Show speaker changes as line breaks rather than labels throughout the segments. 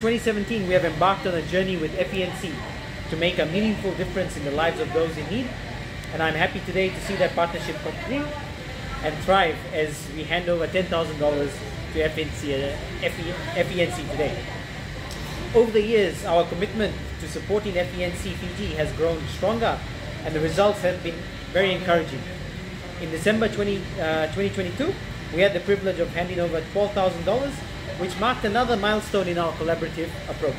2017, we have embarked on a journey with FENC to make a meaningful difference in the lives of those in need. And I'm happy today to see that partnership continue and thrive as we hand over $10,000 to FENC, uh, FENC today. Over the years, our commitment to supporting FENC Fiji has grown stronger and the results have been very encouraging. In December 20, uh, 2022, we had the privilege of handing over $12,000 which marked another milestone in our collaborative approach.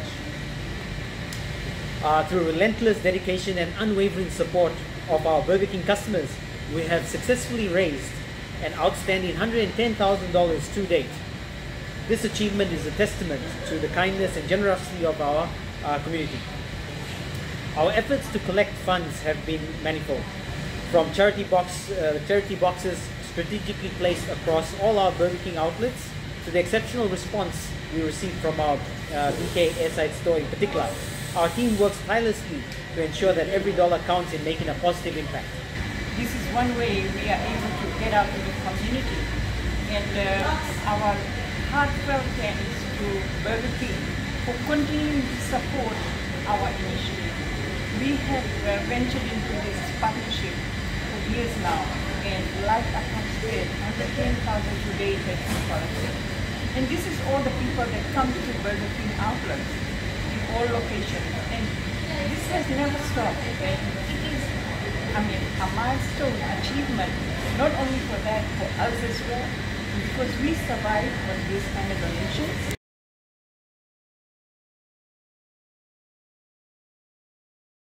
Uh, through relentless dedication and unwavering support of our Burger King customers, we have successfully raised an outstanding $110,000 to date. This achievement is a testament to the kindness and generosity of our uh, community. Our efforts to collect funds have been manifold, from charity, box, uh, charity boxes strategically placed across all our Burger King outlets to the exceptional response we received from our uh, BK Airside store in particular. Our team works tirelessly to ensure that every dollar counts in making a positive impact.
This is one way we are able to get out to the community and uh, our heartfelt thanks to Burger King for continuing to support our initiative. We have uh, ventured into this partnership for years now and like I have said, 110,000 today has been collected. And this is all the people that come to Burger King outlets in all locations. And this has never stopped. And it is, I mean, a milestone achievement, not only for that, for us as well, because we survive on these kind of donations.